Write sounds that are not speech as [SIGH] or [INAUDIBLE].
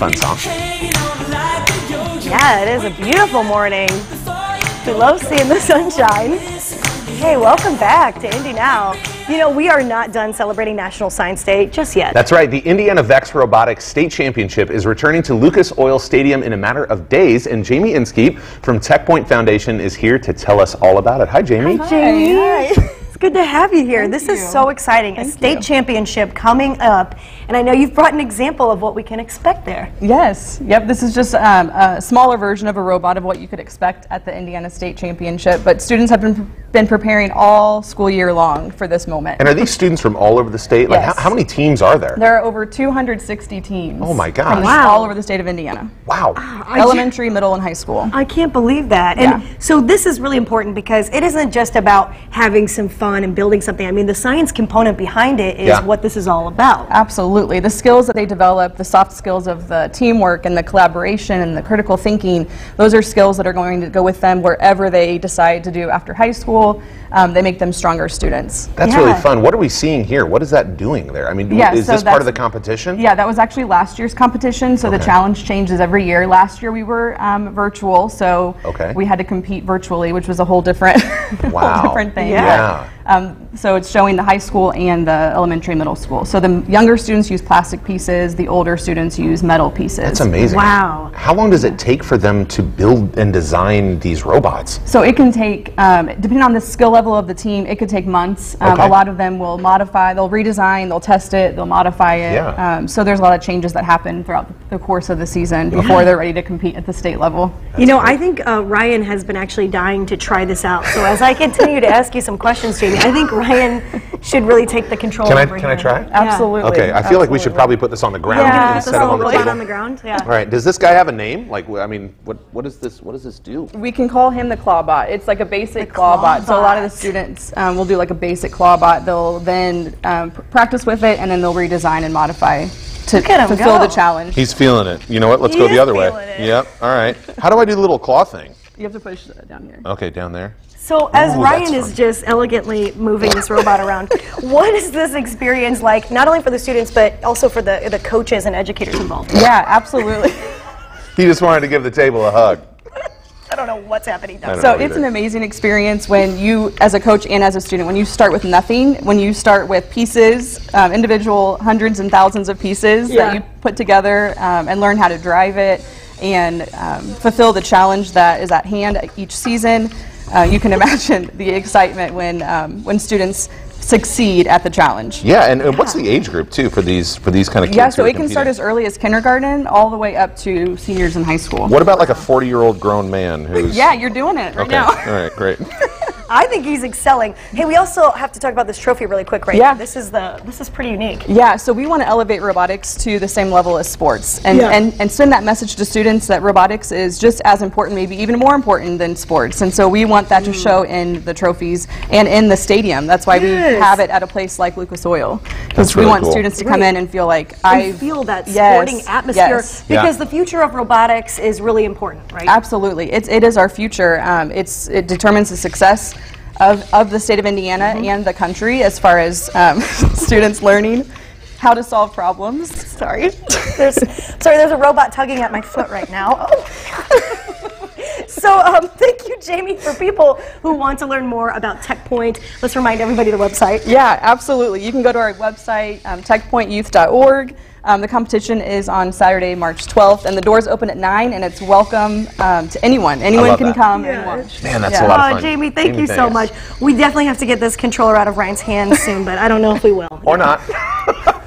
fun song. Yeah, it is a beautiful morning. We love seeing the [LAUGHS] sunshine. Hey, welcome back to Indy Now. You know, we are not done celebrating National Science Day just yet. That's right. The Indiana Vex Robotics State Championship is returning to Lucas Oil Stadium in a matter of days, and Jamie Inskeep from TechPoint Foundation is here to tell us all about it. Hi, Jamie. Hi, Jamie. It's [LAUGHS] good to have you here. this is so exciting. a state championship coming up, and I know you've brought an example of what we can expect there. Yes, yep, this is just um, a smaller version of a robot of what you could expect at the Indiana State Championship, but students have been, been preparing all school year long for this moment. And are these students from all over the state? Like, Yes. how, how many teams are there? There are over 260 teams. Oh my gosh. From Wow. all over the state of Indiana. Wow. Ah, Elementary, middle, and high school. I can't believe that. And Yeah. so this is really important because it isn't just about having some fun and building something. I mean, the science component behind it is Yeah. what this is all about. Absolutely. The skills that they develop, the soft skills of the teamwork and the collaboration and the critical thinking, those are skills that are going to go with them wherever they decide to do after high school. Um, they make them stronger students. That's Yeah. really fun. What are we seeing here? What is that doing there? I mean, Yeah, is so this part of the competition? Yeah, that was actually last year's competition, so the challenge changes every year. Last year we were um, virtual, so Okay. we had to compete virtually, which was a whole different, [LAUGHS] Wow. whole different thing. Yeah. Yeah. Um, so it's showing the high school and the elementary middle school. So the younger students use plastic pieces, the older students use metal pieces. That's amazing. Wow. How long does it take for them to build and design these robots? So it can take, um, depending on the skill level of the team, it could take months. Um, Okay. A lot of them will modify, they'll redesign, they'll test it, they'll modify it. Yeah. Um, so there's a lot of changes that happen throughout the course of the season before they're ready to compete at the state level. you know, I think uh, Ryan has been actually dying to try this out. So as I continue to ask you some questions, Jamie, I think Ryan should really take the control Can I- over can I try? Yeah. Absolutely. Okay, I feel like we should probably put this on the ground Yeah, instead this of on the robot table. on the ground. Yeah. All right, does this guy have a name? Like, I mean, what what is this? What does this do? We can call him the Clawbot. It's like a basic Clawbot. So a lot of the students um, will do like a basic Clawbot. They'll then um, pr- practice with it, and then they'll redesign and modify to Look fulfill go. the challenge. He's feeling it. You know what? Let's He go the other way. it. Yep. All right. How do I do the little claw thing? You have to push that down here. Okay, down there. So as Ooh, Ryan is just elegantly moving this robot around, [LAUGHS] what is this experience like, not only for the students, but also for the, the coaches and educators involved? Yeah, absolutely. [LAUGHS] He just wanted to give the table a hug. I don't know what's happening I now. don't So know it's an amazing experience when you, as a coach and as a student, when you start with nothing, when you start with pieces, um, individual hundreds and thousands of pieces Yeah. that you put together um, and learn how to drive it and um, fulfill the challenge that is at hand each season. Uh, you can [LAUGHS] imagine the excitement when um, when students succeed at the challenge. Yeah, and, and what's the age group too for these for these kind of kids? Yeah, so it can start as early as kindergarten all the way up to seniors in high school. What about like a 40 year old grown man who's? Yeah, you're doing it right Okay. now. All right, great. [LAUGHS] I think he's excelling. Hey, we also have to talk about this trophy really quick, right? Yeah. This is the this is pretty unique. Yeah, so we want to elevate robotics to the same level as sports and, Yeah. and, and send that message to students that robotics is just as important, maybe even more important than sports. And so we want that to show in the trophies and in the stadium. That's why we have it at a place like Lucas Oil. That's Because we want cool. students to come Right. in and feel like I I feel that yes, sporting atmosphere yes. Yeah. because the future of robotics is really important, right? Absolutely, it's it is our future. Um, it's it determines the success of, of the state of Indiana Mm-hmm. and the country as far as um, [LAUGHS] students learning how to solve problems. Sorry. There's sorry, there's a robot tugging at my foot right now. [LAUGHS] so um, thank you, Jamie, for people who want to learn more about TechPoint. Let's remind everybody the website. Yeah, absolutely. You can go to our website, um, techpointyouth.org. Um, the competition is on Saturday, March 12th, and the doors open at 9, and it's welcome um, to anyone. Anyone can that. come Yeah. and watch. Man, that's Yeah. a lot of Oh, fun. Jamie, thank you so much. We definitely have to get this controller out of Ryan's hands soon, but I don't know if we will. Or not. [LAUGHS]